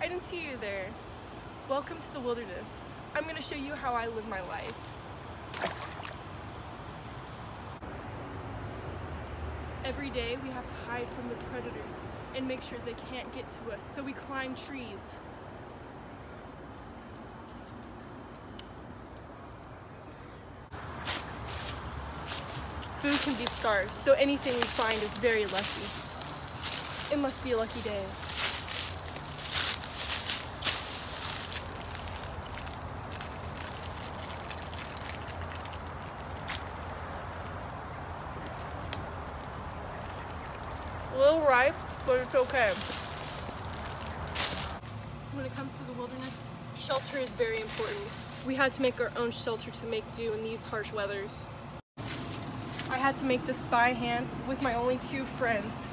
I didn't see you there. Welcome to the wilderness. I'm gonna show you how I live my life. Every day we have to hide from the predators and make sure they can't get to us, so we climb trees. Food can be scarce, so anything we find is very lucky. It must be a lucky day. Little ripe, but it's okay. When it comes to the wilderness, shelter is very important. We had to make our own shelter to make do in these harsh weathers. I had to make this by hand with my only two friends,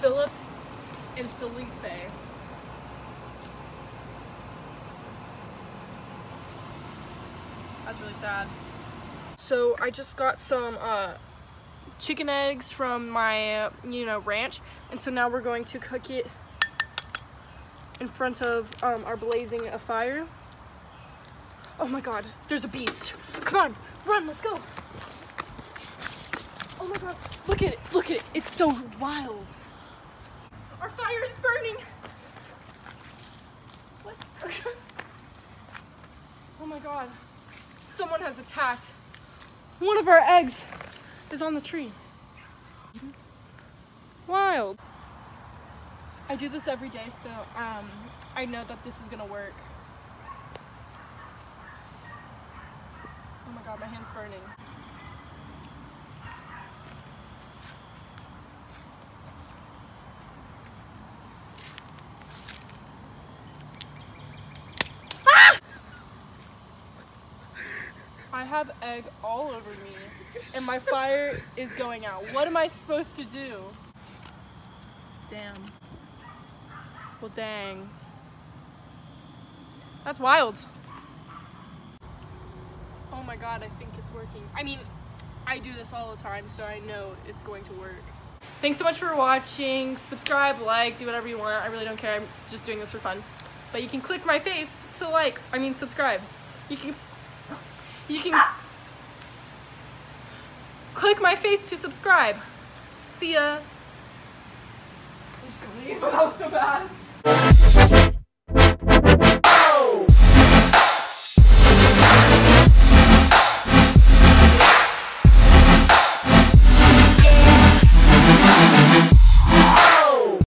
Philip and Felipe. That's really sad. So I just got some uh, chicken eggs from my, uh, you know, ranch, and so now we're going to cook it in front of um, our blazing a fire. Oh my god, there's a beast. Come on, run, let's go. Oh my god, look at it, look at it, it's so wild. Our fire is burning. What's Oh my god, someone has attacked. One of our eggs is on the tree. Wild. I do this every day, so um, I know that this is gonna work. Oh my god, my hand's burning. Ah! I have egg all over me and my fire is going out. What am I supposed to do? Damn. Well, dang. That's wild. Oh my god, I think it's working. I mean, I do this all the time, so I know it's going to work. Thanks so much for watching. Subscribe, like, do whatever you want. I really don't care. I'm just doing this for fun. But you can click my face to like, I mean subscribe. You can, you can click my face to subscribe. See ya. I'm just gonna leave, but that was so bad.